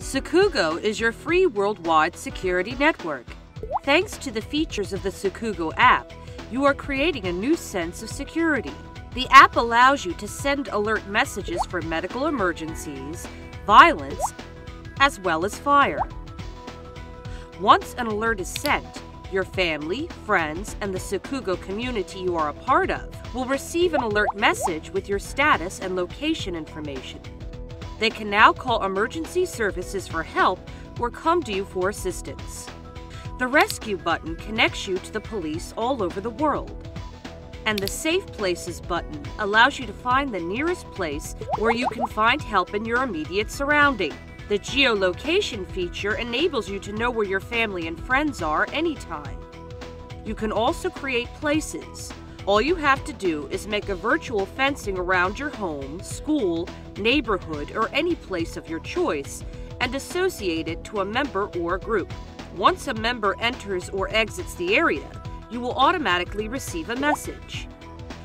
Sakugo is your free worldwide security network. Thanks to the features of the Sakugo app, you are creating a new sense of security. The app allows you to send alert messages for medical emergencies, violence, as well as fire. Once an alert is sent, your family, friends, and the Sakugo community you are a part of will receive an alert message with your status and location information. They can now call emergency services for help or come to you for assistance. The rescue button connects you to the police all over the world. And the Safe Places button allows you to find the nearest place where you can find help in your immediate surrounding. The geolocation feature enables you to know where your family and friends are anytime. You can also create places. All you have to do is make a virtual fencing around your home, school, neighborhood, or any place of your choice and associate it to a member or group. Once a member enters or exits the area, you will automatically receive a message.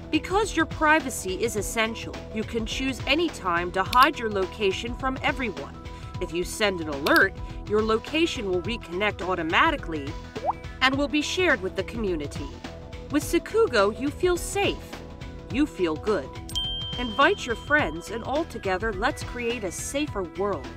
Because your privacy is essential, you can choose any time to hide your location from everyone. If you send an alert, your location will reconnect automatically and will be shared with the community. With Sakugo, you feel safe. You feel good. Invite your friends and all together let's create a safer world.